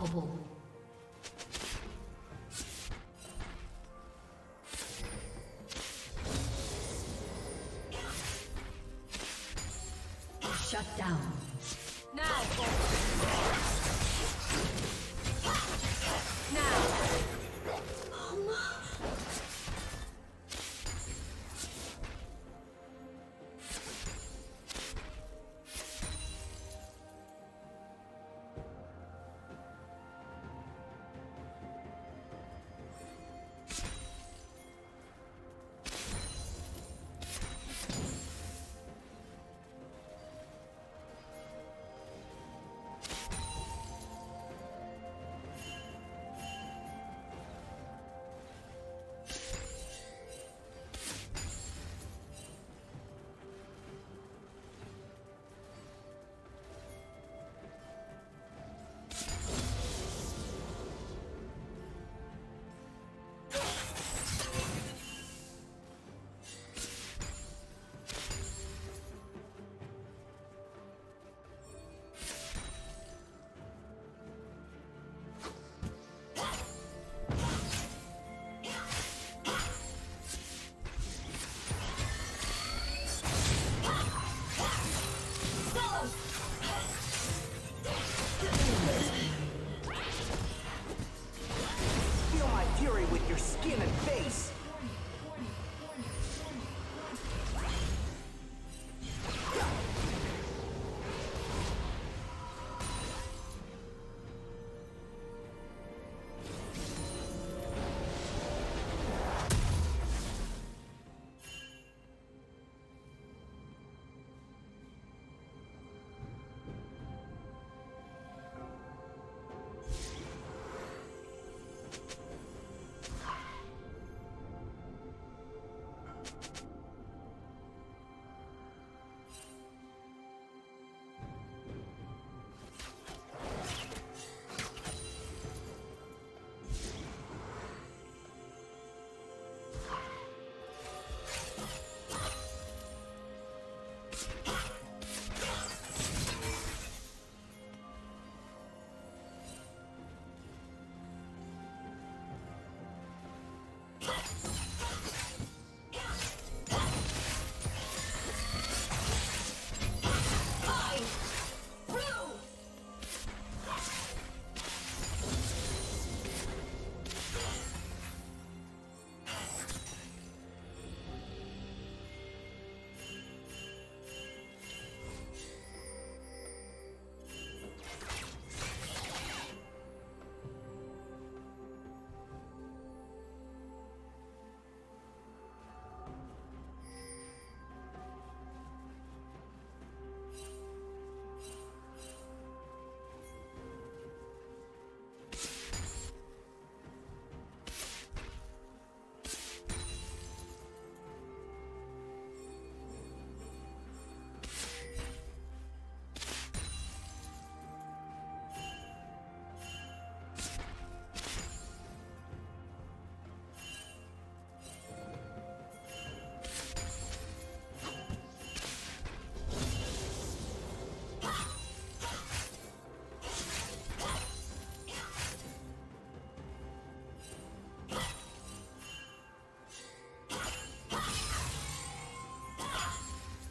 Unstoppable. Shut down. Now, Now.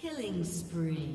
Killing spree.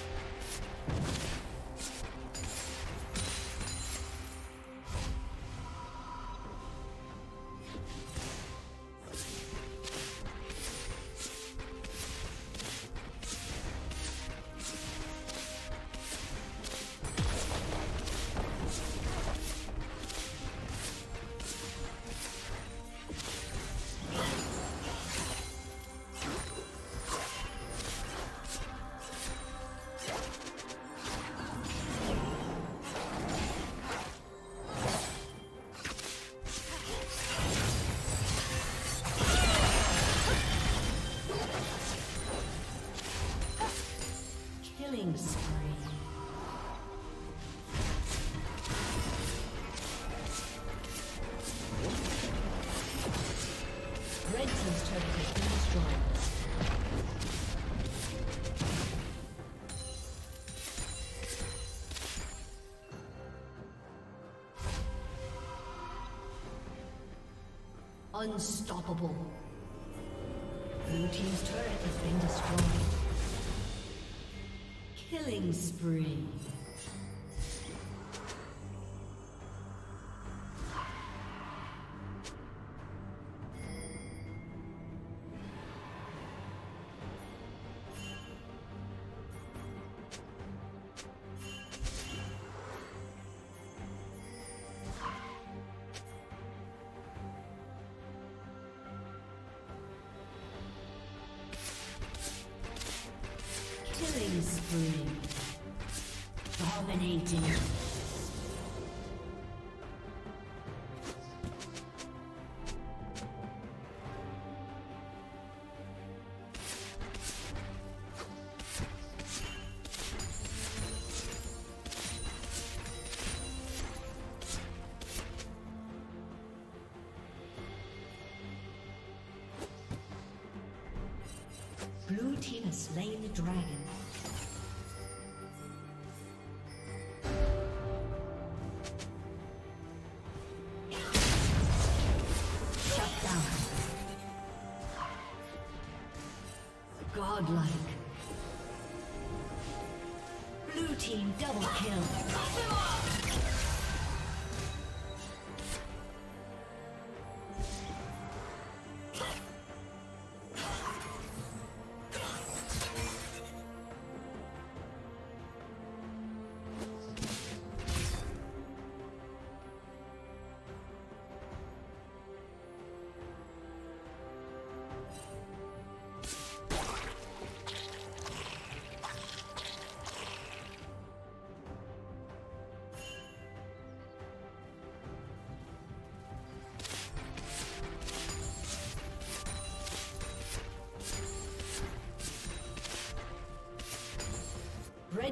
Unstoppable. Blue Team's turret has been destroyed. Killing spree. Killing spree. Dominating. Blue team has slain the dragon. Godlike.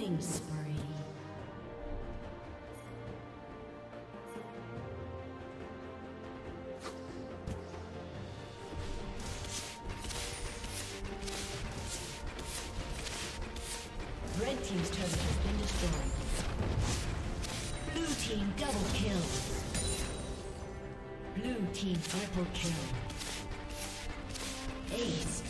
Killing spree. Red team's turret has been destroyed. Blue team double kill. Blue team triple kill. Ace.